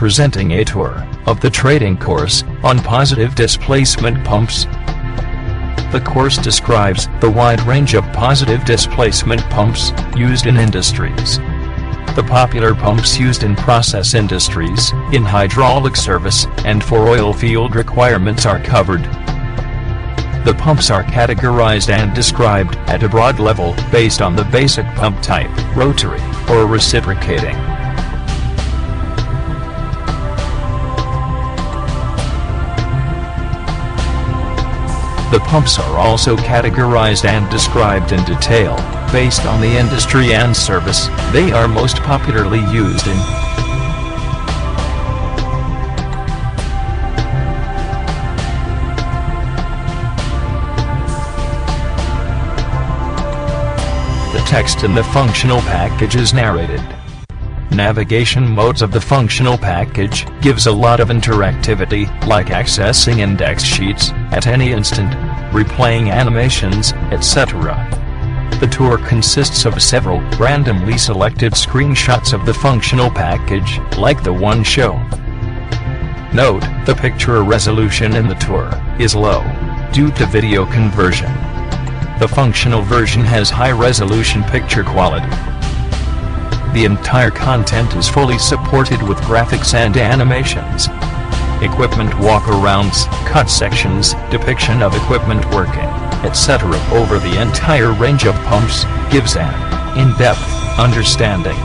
presenting a tour of the trading course on positive displacement pumps. The course describes the wide range of positive displacement pumps used in industries. The popular pumps used in process industries, in hydraulic service, and for oil field requirements are covered. The pumps are categorized and described at a broad level based on the basic pump type, rotary, or reciprocating. The pumps are also categorized and described in detail, based on the industry and service they are most popularly used in. The text in the functional package is narrated. Navigation modes of the functional package gives a lot of interactivity, like accessing index sheets at any instant, replaying animations, etc. The tour consists of several randomly selected screenshots of the functional package, like the one shown. Note, the picture resolution in the tour is low, due to video conversion. The functional version has high-resolution picture quality. The entire content is fully supported with graphics and animations. Equipment walkarounds, cut sections, depiction of equipment working, etc. over the entire range of pumps, gives an in-depth understanding.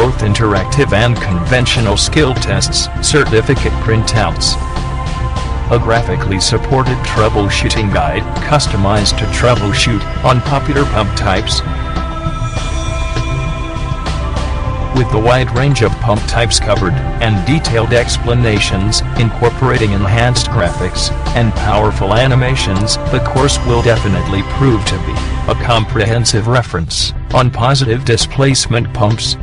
Both interactive and conventional skill tests, certificate printouts. A graphically supported troubleshooting guide, customized to troubleshoot on popular pump types. With the wide range of pump types covered, and detailed explanations, incorporating enhanced graphics, and powerful animations, the course will definitely prove to be a comprehensive reference on positive displacement pumps.